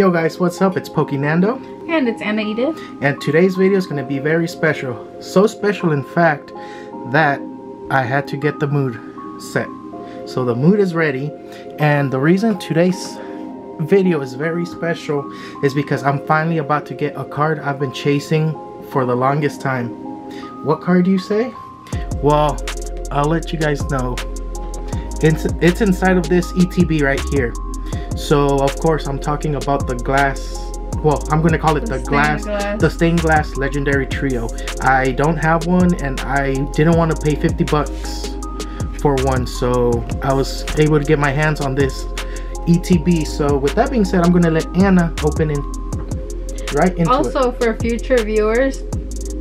Yo guys, what's up? It's Poké Nando. And it's Anna Edith. And today's video is going to be very special. So special in fact that I had to get the mood set. So the mood is ready and the reason today's video is very special is because I'm finally about to get a card I've been chasing for the longest time. What card do you say? Well, I'll let you guys know. It's, it's inside of this ETB right here. So of course I'm talking about the glass well I'm gonna call it the, the glass, glass, the stained glass legendary trio. I don't have one and I didn't want to pay 50 bucks for one so I was able to get my hands on this ETB so with that being said I'm gonna let Anna open it right into also it. for future viewers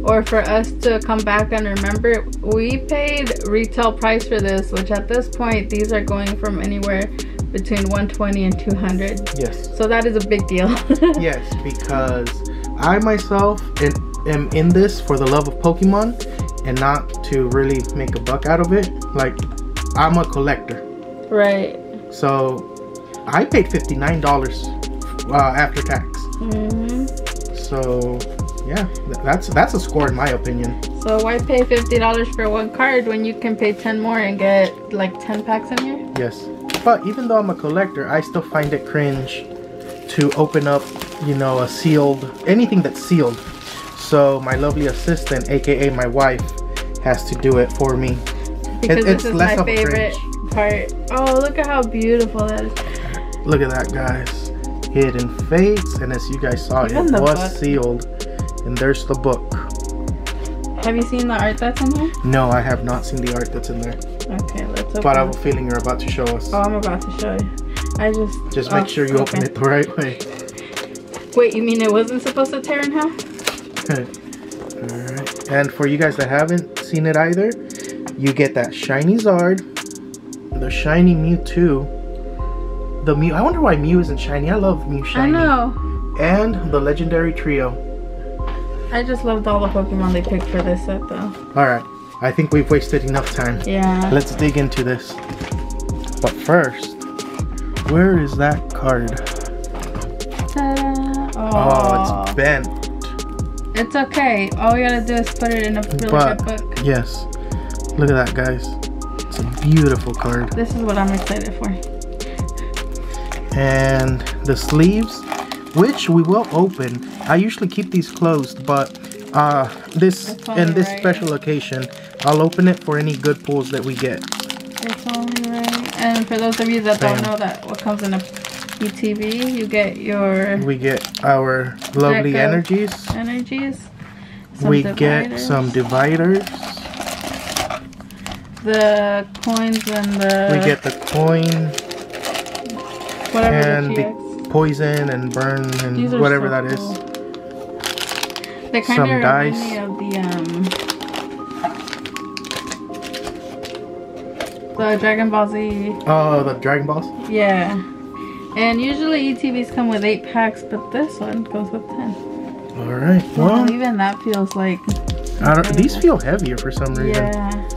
or for us to come back and remember we paid retail price for this which at this point these are going from anywhere between 120 and 200 yes. So that is a big deal. Yes because i myself am in this for the love of pokemon and not to really make a buck out of it. Like i'm a collector. Right. So i paid 59 dollars uh, after tax. Mm-hmm. so yeah that's that's a score in my opinion. So why pay $50 for one card when you can pay 10 more and get like 10 packs in here? Yes but even though I'm a collector, I still find it cringe to open up, you know, a sealed, anything that's sealed. So my lovely assistant, aka my wife, has to do it for me. Because it, this is my favorite part. Oh, look at how beautiful that is. Look at that, guys. Hidden Fates, and as you guys saw, Even it was book. sealed. And there's the book. Have you seen the art that's in there? No, I have not seen the art that's in there. Okay, let's open But I have a feeling you're about to show us. Oh, I'm about to show you. I just... Just make oh, sure you okay. open it the right way. Wait, you mean it wasn't supposed to tear in half? Alright. And for you guys that haven't seen it either, you get that shiny Zard, the shiny Mewtwo, the Mew... I wonder why Mew isn't shiny. I love Mew shiny. I know. And the legendary trio. I just loved all the Pokemon they picked for this set though. Alright. I think we've wasted enough time. Yeah. Let's dig into this. But first, where is that card? Oh. oh, it's bent. It's okay. All we gotta do is put it in a really but, good book. Yes. Look at that, guys. It's a beautiful card. This is what I'm excited for. And the sleeves, which we will open. I usually keep these closed, but uh, this in this right. special occasion, I'll open it for any good pulls that we get. It's only right. And for those of you that Same. don't know that what comes in a ETB, you get your... We get our lovely energies. Energies. we dividers. get some dividers. The coins and the... We get the coin. Whatever and the, the poison and burn and whatever so that cool. is. They kind of dice. me of the um, The Dragon Ball Z. Oh, the Dragon Balls? Yeah. And usually ETBs come with 8 packs, but this one goes with 10. Alright, well. well. Even that feels like... I don't, these feel heavier for some reason. Yeah.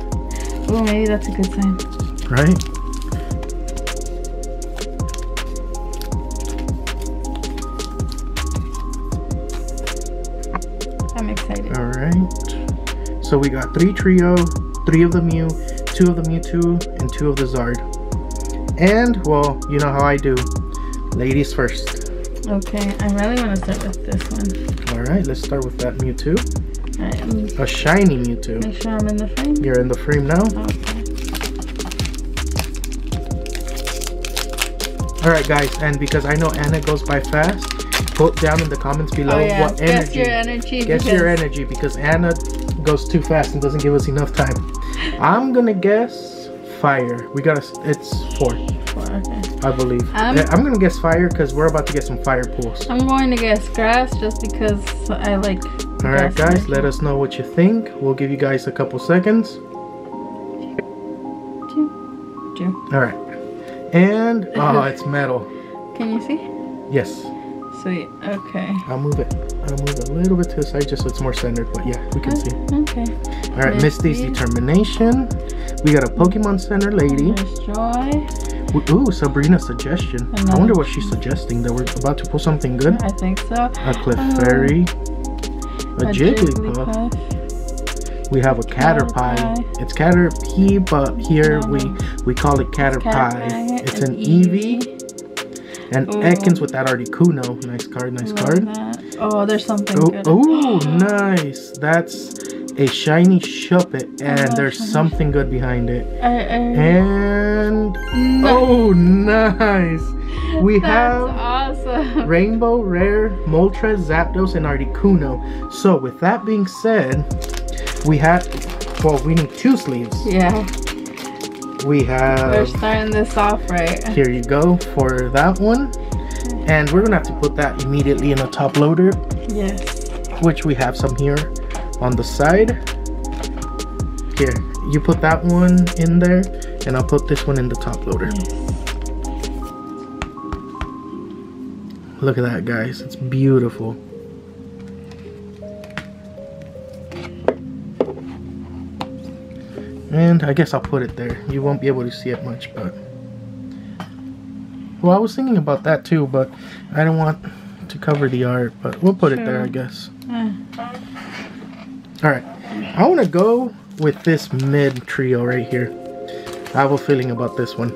Oh, maybe that's a good sign. Right? So we got three trio, three of the Mew, two of the Mewtwo, and two of the Zard. And, well, you know how I do. Ladies first. Okay, I really want to start with this one. Alright, let's start with that Mewtwo. Right, A shiny Mewtwo. Make sure I'm in the frame. You're in the frame now? Okay. Alright guys, and because I know Anna goes by fast, put down in the comments below oh, yeah. what energy. Guess your energy. Guess your energy because Anna goes too fast and doesn't give us enough time. I'm gonna guess fire. We got a, it's four. Four, okay. I believe. Um, I'm gonna guess fire because we're about to get some fire pools. I'm going to guess grass just because I like. All right, guys, let us know what you think. We'll give you guys a couple seconds. Two. Two. All right. And oh, it's metal. Can you see? Yes. Sweet. Okay. I'll move it. I'll move a little bit to the side just so it's more centered. But yeah, we can okay. see. Okay. All right, Misty's determination. We got a Pokemon Center lady. Joy. Ooh, Sabrina's suggestion. I wonder what she's suggesting. That we're about to pull something good. I think so. A Cliff Uh, Fairy. A, A Jigglypuff. Jigglypuff. We have a Caterpie. Caterpie. It's Caterpie, but here No, we we call it Caterpie. Caterpie, It's an Eevee. And Ooh. Ekans with that Articuno. Nice card, nice Love card. that. Oh, there's something Oh, good. oh, nice. That's a shiny Shuppet, oh, and love there's shiny something good behind it. I, I, And No. oh, nice. We have awesome. Rainbow Rare, Moltres, Zapdos, and Articuno. So with that being said, we have well, we need two sleeves. Yeah, We have. we're starting this off right. here you go for that one. And we're gonna have to put that immediately in a top loader, Yes. which we have some here on the side. Here, you put that one in there, and I'll put this one in the top loader. Yes. Look at that, guys. It's beautiful. And I guess I'll put it there. You won't be able to see it much, but... Well, I was thinking about that too, but I don't want to cover the art, but we'll put it there, I guess. Eh, Alright, I want to go with this mid trio right here. I have a feeling about this one.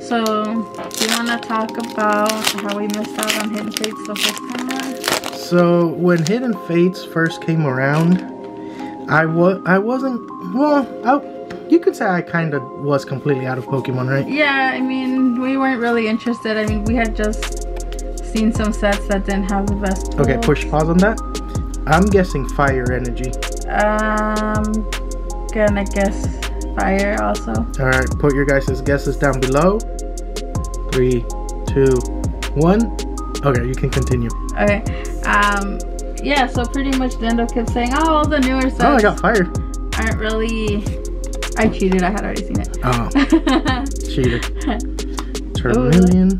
So, do you want to talk about how we missed out on Hidden Fates the first time around? So when Hidden Fates first came around, I was I wasn't well. I, you could say I kind of was completely out of Pokemon, right? Yeah, I mean, we weren't really interested. I mean, we had just seen some sets that didn't have the best. Okay, push pause on that. I'm guessing Fire Energy. Um, gonna guess fire also. All right, put your guys' guesses down below. Three, two, one. Okay, you can continue. Okay. Um, yeah. So pretty much, Dendo kept saying, "Oh, all the newer sets Oh, I got Fire. aren't really." I cheated. I had already seen it. Oh, cheated. Charmeleon.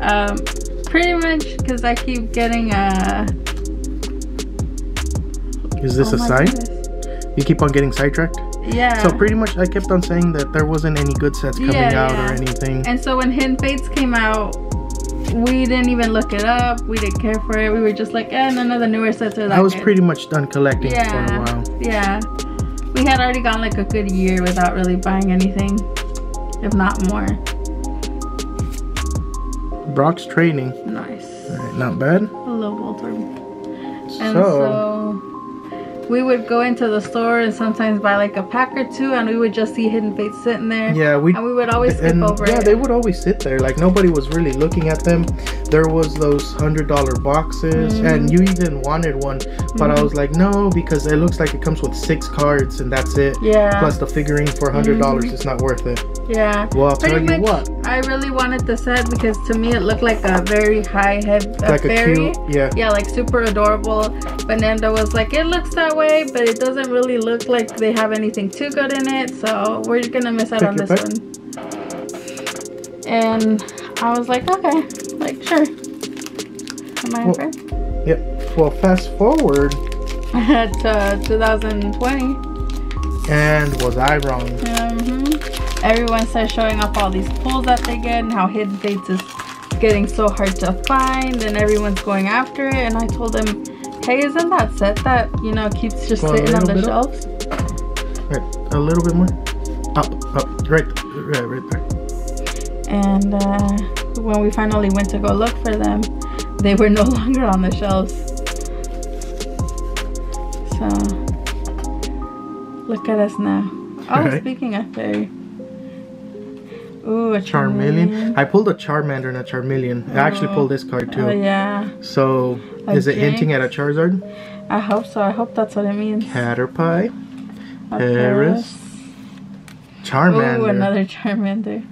um, pretty much because I keep getting uh. Is this oh a sign? goodness. You keep on getting sidetracked. Yeah. So pretty much, I kept on saying that there wasn't any good sets coming Yeah, out yeah. or anything. And so when Hidden Fates came out, we didn't even look it up. We didn't care for it. We were just like, eh, none of the newer sets are that I was good. pretty much done collecting for a while. yeah. We had already gone like a good year without really buying anything, if not more. Brock's training. Nice. Not bad. Love Voltorb. And So, so, we would go into the store and sometimes buy like a pack or two, and we would just see Hidden Fates sitting there. yeah, we And we would always skip and over yeah, it. they would always sit there. Like nobody was really looking at them. There was those hundred dollar boxes, Mm-hmm. and you even wanted one, but I was like, no, because it looks like it comes with six cards, and that's it. yeah. Plus the figurine for a hundred dollars is not worth it. Yeah. Well, I'll Pretty tell you much, what, I really wanted the set because to me it looked like a very high head like a fairy. cute, yeah. Yeah, like super adorable. But Nando was like, it looks that way, but it doesn't really look like they have anything too good in it. So we're gonna miss out Take on this pick. one. And I was like, okay, like sure. Am I Well-? Yep. Well, fast forward, to 2020. and was I wrong? hmm Everyone starts showing off all these pulls that they get and how Hidden Fates is getting so hard to find and everyone's going after it. And I told them, hey, isn't that set that, you know, keeps just a sitting on the shelves? Right, a little bit more. Up, up, right, right, right there. And uh, when we finally went to go look for them, they were no longer on the shelves. So, look at us now. Oh, Right. speaking of fairy. Ooh, a Charmeleon. I pulled a Charmander and a Charmeleon. I actually Oh. pulled this card too. Oh, yeah. So, A is it hinting at a Charizard? I hope so. I hope that's what it means. Caterpie, A Paras, Charmander. Ooh, another Charmander.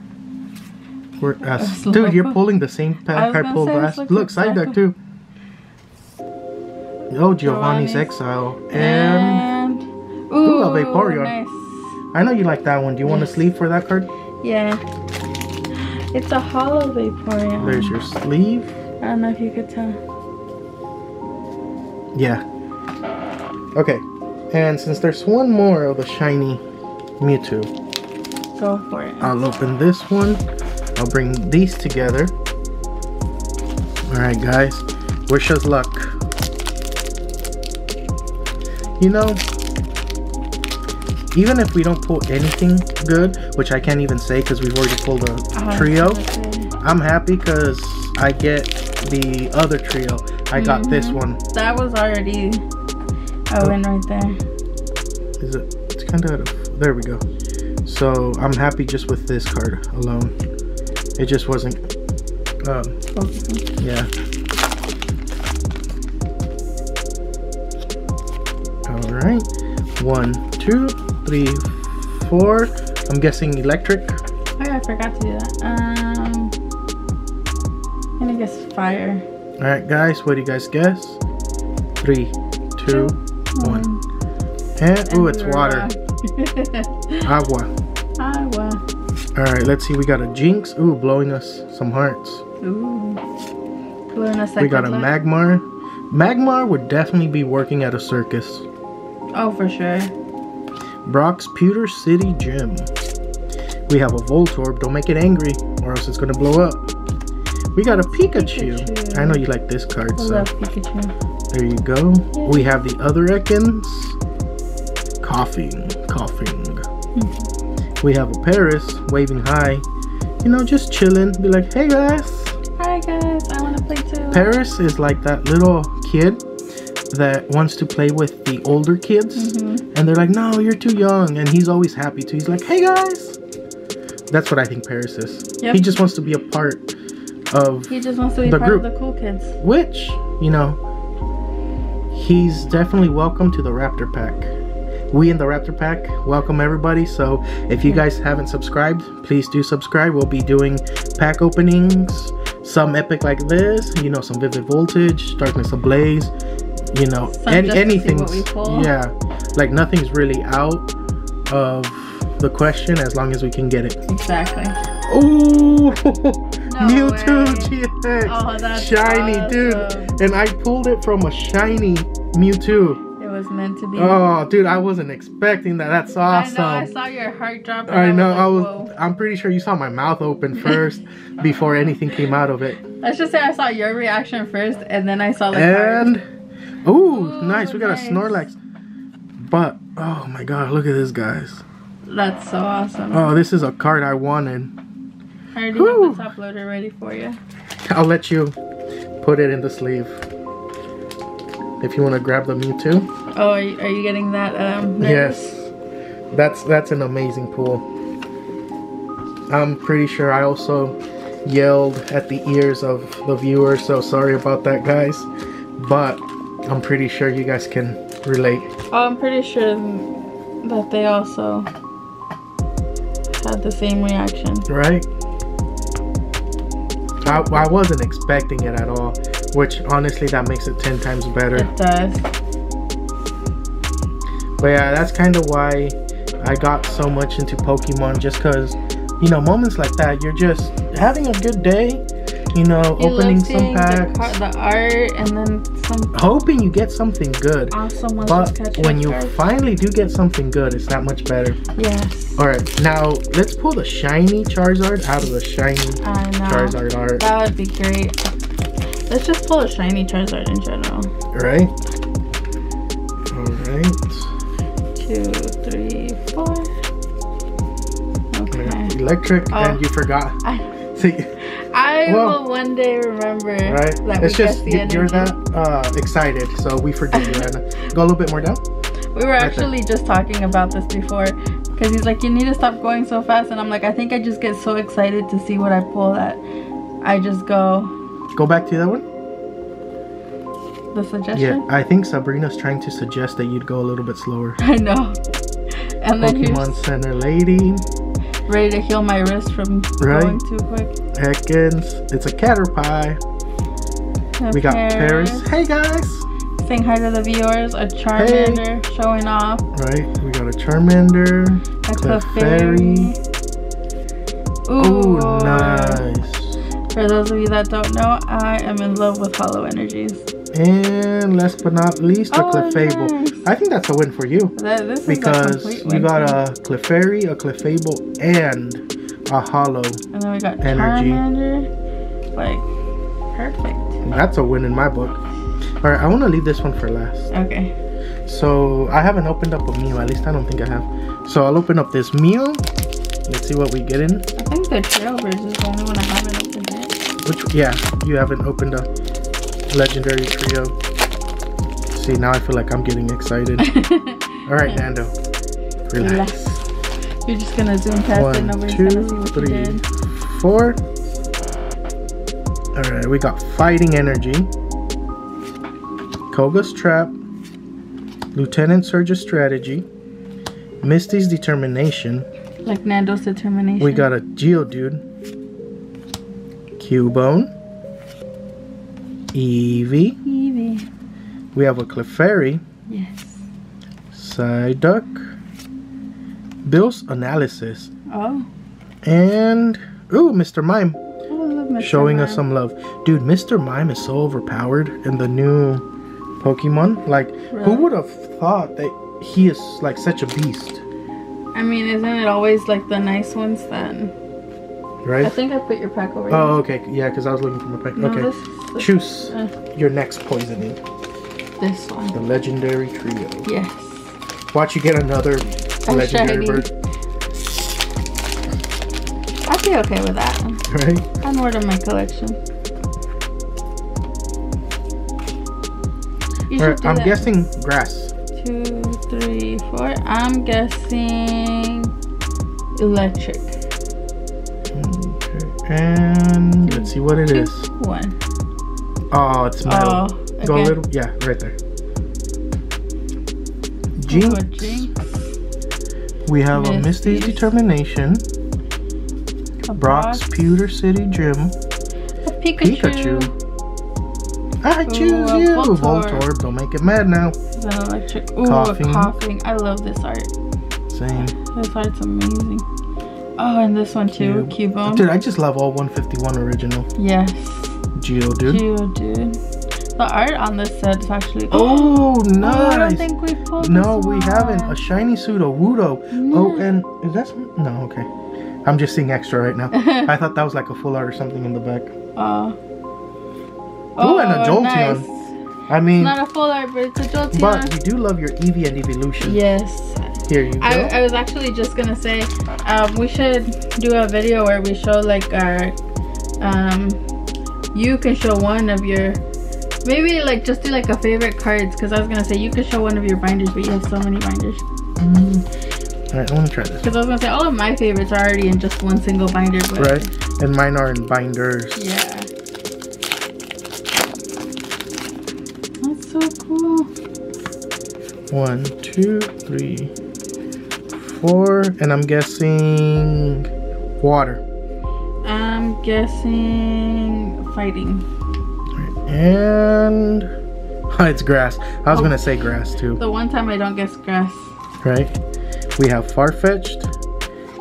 We're, uh, dude, you're pulling the same I pack was I pulled last. looks Look, Psyduck exactly- too. Oh, Giovanni's Giovanni's. Exile. And And ooh, a Vaporeon. nice. I know you like that one. Do you want a Yes. sleeve for that card? Yeah. It's a holo Vaporeon. There's your sleeve. I don't know if you could tell. Yeah. Okay. And since there's one more of the shiny Mewtwo. Go for it. I'll open this one. I'll bring these together. Alright guys, wish us luck. You know, even if we don't pull anything good, which I can't even say because we've already pulled a Oh, trio. I'm happy because I get the other trio. I got this one. That was already a win right there. Is it? It's kind of out of. There we go. So I'm happy just with this card alone. It just wasn't. Um, Focusing. yeah. All right. One, two, three, four. I'm guessing electric. Oh I forgot to do that. Um, And I'm gonna guess fire. All right, guys. What do you guys guess? Three, two, one. And oh, it's water. Agua. Agua. All right. Let's see. We got a Jynx. Ooh, blowing us some hearts. Ooh. In a We got a. Magmar. Magmar would definitely be working at a circus. Oh, for sure. Brock's Pewter City Gym. We have a Voltorb. Don't make it angry, or else it's gonna blow up. We got a Pikachu. Pikachu. I know you like this card, I so love Pikachu. there you go. We have the other Ekans. Koffing, Koffing. We have a Paras waving high. You know, just chilling. Be like, hey guys. Hi guys, I want to play too. Paras is like that little kid that wants to play with the older kids. Mhm. And they're like, no, you're too young. And he's always happy to. He's like, hey guys. That's what I think Paras is. Yep. He just wants to be a part of He just wants to be The part group. of the cool kids. which, you know, he's definitely welcome to the Raptor Pack. We in the Raptor Pack welcome everybody. So if you guys haven't subscribed, please do subscribe. We'll be doing pack openings, some epic like this, you know, some Vivid Voltage, Darkness Ablaze, you know, Some any, just to see anything. what we pull. Yeah, like nothing's really out of the question as long as we can get it. Exactly. Ooh, Mewtwo way. GX, Oh, that's shiny, dude, and I pulled it from a shiny Mewtwo. It was meant to be. Oh, dude, I wasn't expecting that. That's awesome. I know. I saw your heart drop. and I know. like, I was. I'm pretty sure you saw my mouth open first before anything came out of it. Let's just say I saw your reaction first, and then I saw like ours. And ooh, Ooh, nice. We got nice. a Snorlax. But oh my god, look at this, guys. That's so awesome. Oh, this is a card I wanted. I already have the top loader ready for you. I'll let you put it in the sleeve. If you want to grab the Mewtwo. Oh, are you, are you getting that? Um. Yes. That's that's an amazing pool. I'm pretty sure I also yelled at the ears of the viewers, so sorry about that guys. But I'm pretty sure you guys can relate. Oh, I'm pretty sure that they also had the same reaction. right? I, I wasn't expecting it at all, which honestly that makes it 10 times better. It does. But yeah, that's kind of why I got so much into Pokemon, just because, you know, moments like that, you're just having a good day, you know, You opening some packs, The, the art and then some hoping you get something good. awesome. But when you finally do get something good, it's that much better. yes, Alright, now let's pull the shiny Charizard out of the shiny. Charizard art. That would be great. Let's just pull a shiny Charizard in general. Right? Alright. Two, three, four. Okay. Electric, Oh. and you forgot. I, See, I Well, will one day remember right? that It's we just you- you're energy. that uh, excited, so we forgive you, Anna. Go a little bit more down. We were actually just talking about this before because he's like, you need to stop going so fast. And I'm like, I think I just get so excited to see what I pull that I just go, Go back to that one. the suggestion? Yeah. I think Sabrina's trying to suggest that you'd go a little bit slower. I know. And then Pokemon he's Center Lady, ready to heal my wrist from Right. going too quick. Ekans. It's a Caterpie. We got Paras. Hey guys. Saying hi to the viewers. A Charmander showing off. Right, we got a Charmander. A Clefairy. Clefairy. Ooh. Oh, nice. For those of you that don't know, I am in love with Holo Energies. And last but not least, a Oh, Clefable. nice. I think that's a win for you. That, Because is a complete you got a Clefairy, a Clefable, and a Holo. And then we got energy. Charmander. Like, perfect. That's a win in my book. Alright, I want to leave this one for last. Okay. So, I haven't opened up a Mew. At least I don't think I have. So, I'll open up this Mew. Let's see what we get in. I think the Trailbirds is the only one I haven't opened yet. Which, yeah, you haven't opened a Legendary Trio. See, now I feel like I'm getting excited. Alright, Nando. Relax. You're just gonna zoom past it One, and nobody's gonna see two, what three, you did. four. Alright, we got Fighting Energy, Koga's Trap, Lieutenant Surge's Strategy, Misty's Determination. Like Nando's determination. We got a Geodude, Cubone, Eevee. Eevee. We have a Clefairy, Yes. Psyduck, Bill's Analysis, Oh. and ooh, Mr. Mime. Oh, Mr. showing us some love. Dude, Mr. Mime is so overpowered in the new Pokemon. Like, who would have thought that he is like such a beast, I mean, isn't it always like the nice ones then? I think I put your pack over Oh, okay. Yeah, because I was looking for my pack. No, Okay. this, this, Choose uh, your next poisoning. this one. The legendary trio. Yes. Watch you get another A legendary shiny. bird, I'd be okay with that. right? Add more to my collection. Do I'm that. guessing grass. Two, three, four. I'm guessing electric. Okay. And let's see what it is. One. Oh, it's metal. Oh, Go a little, yeah, right there. Oh, Jynx. Jynx. We have a Misty's. Determination, A Brock's Brock, Pewter City Gym, a Pikachu. Pikachu. I choose a you, Voltorb. Voltorb. Don't make it mad now. Ooh, Koffing. a Koffing. I love this art. Same. This art's amazing. Oh, and this one too. Cube. Cubone. Dude, I just love all 151 original. Yes. Geodude. Geodude. The art on this set is actually. Oh, Oh, I don't think we pulled no, we one. haven't. A shiny Sudowoodo. Oh, and is that some? No, okay. I'm just seeing extra right now. I thought that was like a full art or something in the back. Uh, Ooh, and a Jolteon. Nice. I mean, it's Not a full art, but it's a Jolteon. but you do love your Eevee and Evolution. yes. Here you go. I, I was actually just gonna say, um, we should do a video where we show like our, um, you can show one of your, maybe like just do like a favorite cards, because I was gonna say you could show one of your binders, but you have so many binders. Mm. All right, let me try this. Because I was gonna say all of my favorites are already in just one single binder, but Right, and mine are in binders. yeah. That's so cool. One, two, three, four, and I'm guessing water. I'm guessing fighting. And it's grass. I was Oh. gonna say grass too. The one time I don't guess grass. Right? We have Farfetch'd.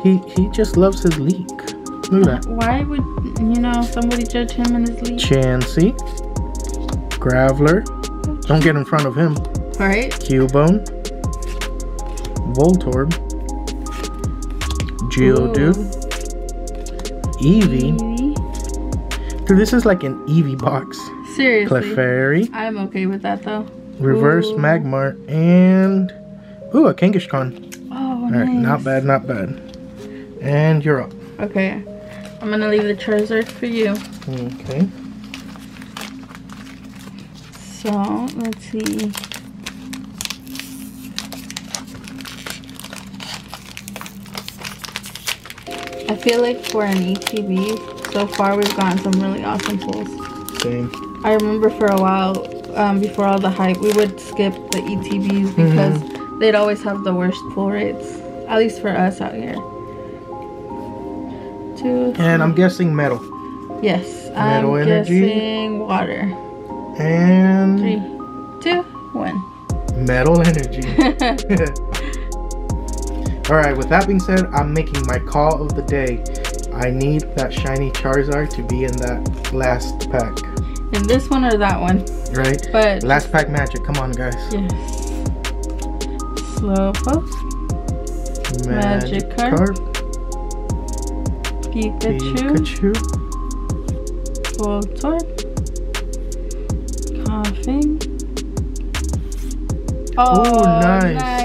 He he just loves his leek. Look at that. Why would you know somebody judge him in his league? Chansey. Graveler. Don't get in front of him. Right? Cubone. Voltorb. Geodude. Eevee. Eevee. Dude, this is like an Eevee box. Seriously. Clefairy. I'm okay with that though. Reverse Ooh. Magmar. And. Ooh, a Kangaskhan. Oh, Alright, nice. not bad, not bad. And you're up. Okay. I'm gonna leave the Charizard for you. Okay. So, let's see. I feel like for an ETB, so far we've gotten some really awesome pulls. Same. I remember for a while, um, before all the hype, we would skip the ETBs because they'd always have the worst pull rates. At least for us out here. Two. And I'm guessing metal. Yes, Metal I'm energy. guessing water. And Three, two, one. metal energy. Alright, with that being said, I'm making my call of the day. I need that shiny Charizard to be in that last pack. In this one or that one? Right? But Last pack magic. Come on, guys. yes. Slowpoke, Magic Magikarp, Pikachu, Pikachu. Voltorb, Koffing. Oh, Ooh, nice. nice.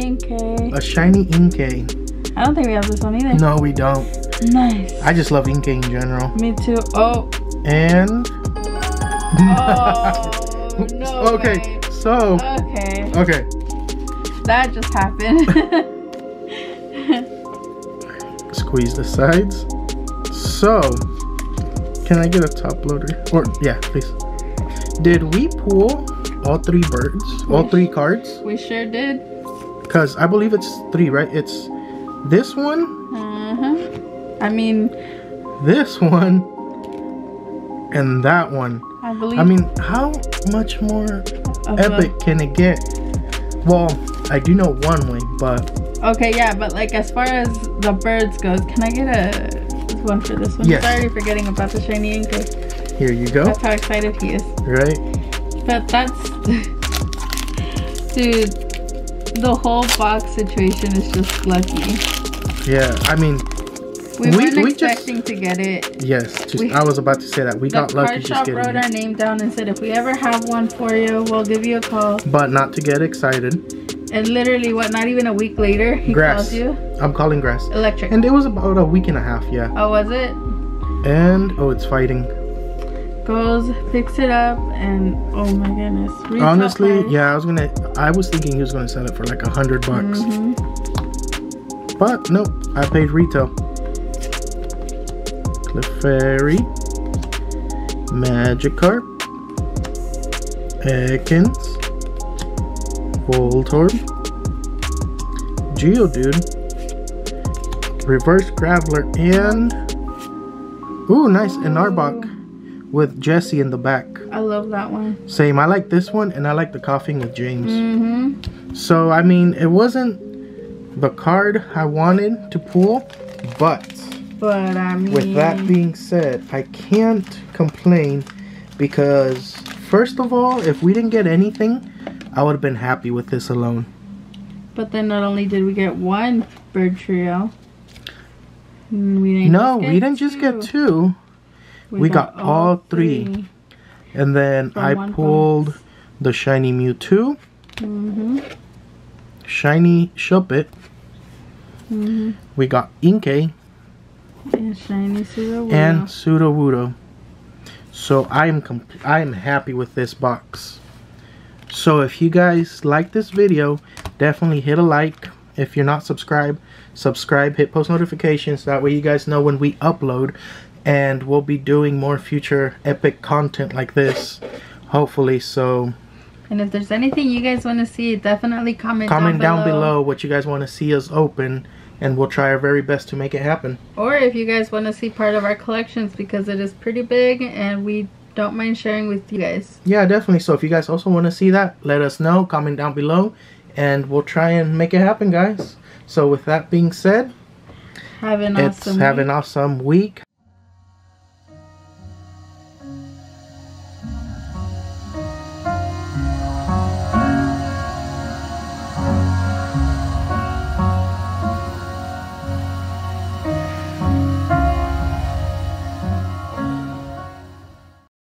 Inkay. A shiny Inkay. I don't think we have this one either. No, we don't. Nice. I just love Inkay in general. Me too. Oh. And. Oh, no okay, way. so. Okay. Okay. That just happened. Squeeze the sides. So. Can I get a top loader? Or, yeah, please. Did we pull all three birds? All three cards? we sure did. Because I believe it's three, right? It's this one, Uh-huh. I mean, this one, and that one. I believe I mean, how much more epic can it get? Well, I do know one way, but Okay, yeah, but like as far as the birds goes, can I get a one for this one? Yes. Sorry forgetting about the shiny Inkay. here you go. That's how excited he is. Right? But that's dude, the whole box situation is just lucky. Yeah, I mean, We, We- weren't we just- expecting to get it. yes, just, We- I was about to say that. We got lucky just card just shop wrote our name down and said if we ever have one for you, we'll give you a call. But not to get excited. And literally, what? Not even a week later, he Grass. calls you. I'm calling grass. Electric. And it was about a week and a half, yeah. oh, was it? And, oh, it's fighting. Picks it up, and oh my goodness. Retail Honestly, price. yeah, I was gonna, I was thinking he was gonna sell it for like a hundred bucks. Mhm. But nope, I paid retail. Clefairy, Magikarp, Ekans, Voltorb, Geodude, Reverse Graveler, and ooh, nice, an Arbok with Jessie in the back. I love that one. Same, I like this one, and I like the Koffing with James. Mm-hmm. So I mean, it wasn't the card I wanted to pull, but But I mean, with that being said, I can't complain because first of all, if we didn't get anything, I would have been happy with this alone. but then not only did we get one bird trio, mm, we didn't. no, just we didn't just get two, we got all three. and then From I pulled box. the shiny Mewtwo, Mm-hmm. shiny Shuppet, Mm-hmm. we got Inkay, And shiny pseudo and Sudowoodo. So I am I am happy with this box. So if you guys like this video, definitely hit a like. If you're not subscribed, subscribe, hit post notifications. That way you guys know when we upload. And we'll be doing more future epic content like this. Hopefully. So And if there's anything you guys want to see, definitely comment, comment down below what you guys want to see us open. And we'll try our very best to make it happen. Or if you guys want to see part of our collections because it is pretty big and we don't mind sharing with you guys. Yeah, definitely. So if you guys also want to see that, let us know. Comment down below. And we'll try and make it happen, guys. So with that being said, Have an awesome have week. an awesome week.